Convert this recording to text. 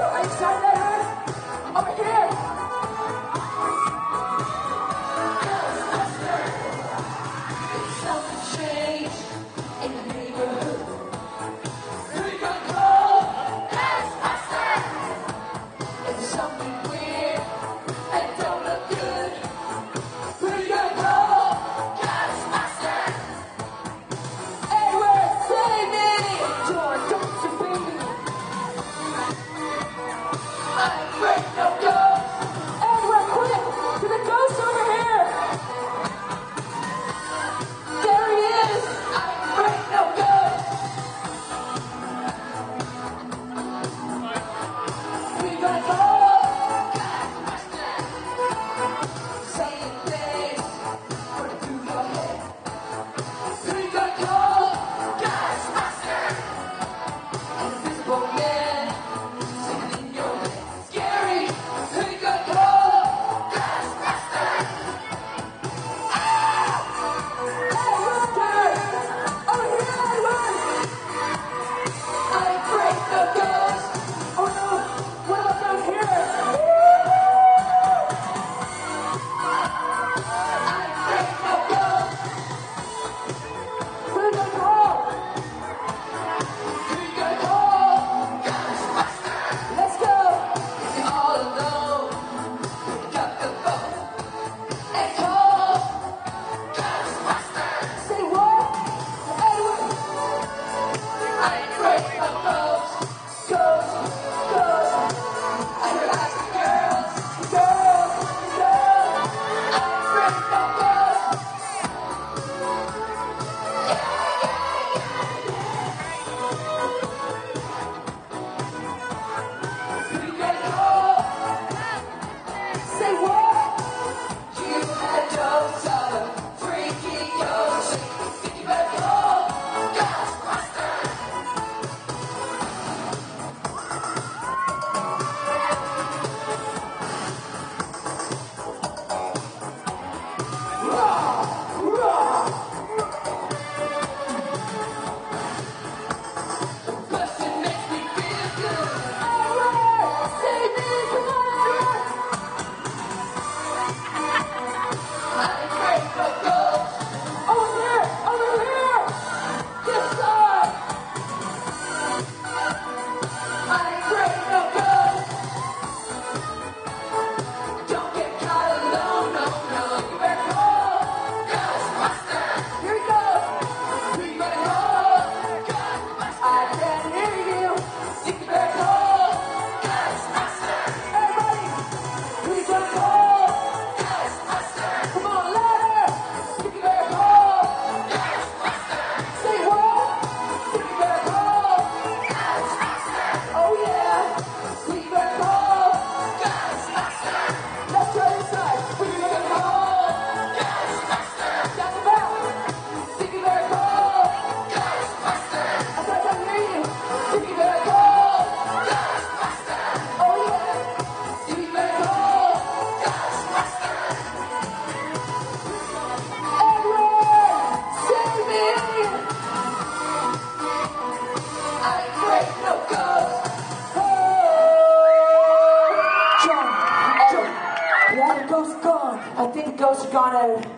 I shall just gotta